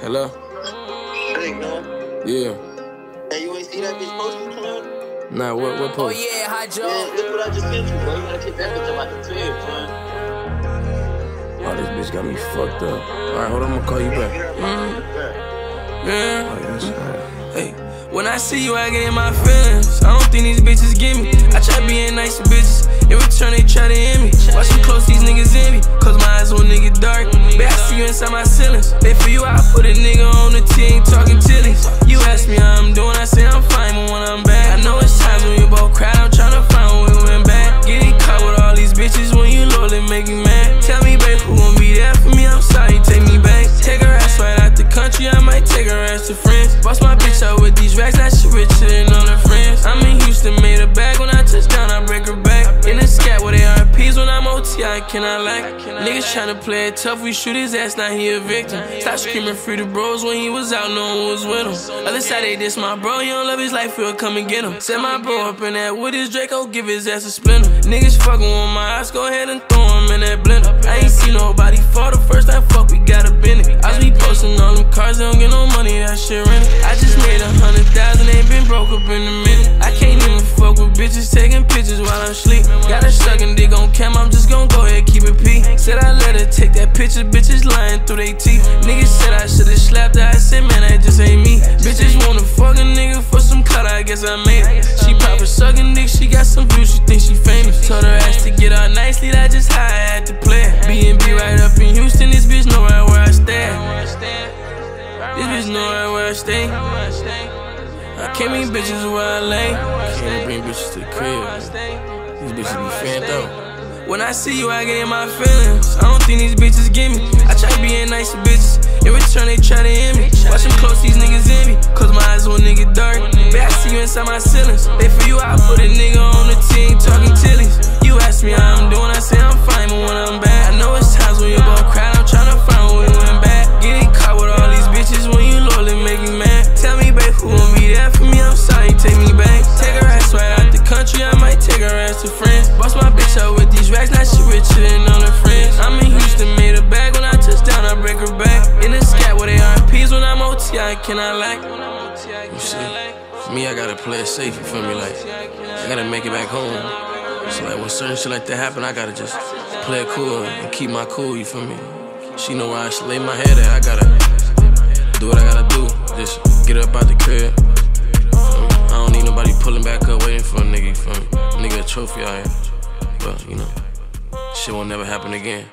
Hello? Hey, man. Yeah. Hey, you ain't see that bitch posted, man? Nah, what what Oh yeah, hi, Joe. Man, look what I just sent you, bro. You gotta take that bitch about the crib, man. Oh, this bitch got me fucked up. Alright, hold on, I'm gonna call you back. Yeah. Mm-hmm. Oh, yeah, that's alright. Hey, when I see you, I get in my feelings. I don't think these bitches get me. I try being nice to bitches. In return, they try to end me. Watch me close, these niggas envy. Cause my eyes on nigga dark. Babe, I see you inside my ceilings. They for you, I put a nigga on the team talking tillies. You ask me how I'm doing, I say I'm fine, but when I'm back, I know it's times when you both cried. I'm tryna find when we went back. Getting caught with all these bitches when you low, they make me mad. Tell me, babe, who gon' be there for me? I'm sorry, take me back. Take her ass right out the country, I might take her ass to France. Boss my cannot lack. Niggas tryna play it tough, we shoot his ass, now he a victim. Stop screaming free the bros when he was out, no one was with him. Other side, they diss my bro, he don't love his life, we'll come and get him. Set my bro up in that with his Draco, give his ass a splinter. Niggas fucking with my eyes, go ahead and throw him in that blender. I ain't see nobody fall the first time, fuck, we got a bend it. I be posting all them cars, they don't get no money, that shit rented. I just made a hundred thousand, ain't been broke up in a minute. Bitches taking pictures while I'm sleep. Got a sucking dick on cam, I'm just gon' go ahead, keep it P. Said I let her take that picture, bitches lying through they teeth. Niggas said I should've slapped her, I said, man, that just ain't me. Bitches wanna fuck a nigga for some cut, I guess I made it. She proper sucking dick, she got some views, she think she famous. Told her ass to get out nicely, that just how I had to play. B&B right up in Houston, this bitch know right where I stay. This bitch know right where I stay. Can't meet bitches where I lay. Can't bring bitches to the crib. These bitches be fanned out. When I see you, I get in my feelings. I don't think these bitches get me. I try being nice to bitches. In return, they try to end me. Watch them close, these niggas envy. Cause my eyes on nigga dark. Babe, I see you inside my ceilings. They for you, I put a nigga take me back. Take her ass right out the country, I might take her ass to France. Boss my bitch out with these racks, now she richer than all her friends. I'm in Houston, made a bag when I touch down, I break her back. In the scat where they RPs when I'm OT, I cannot lack. You see, for me, I gotta play it safe, you feel me? Like, I gotta make it back home. So, like, when certain shit like that happen, I gotta just play it cool and keep my cool, you feel me? She know where I should lay my head at. I gotta do what I gotta do. Trophy out here. But, you know, shit won't never happen again.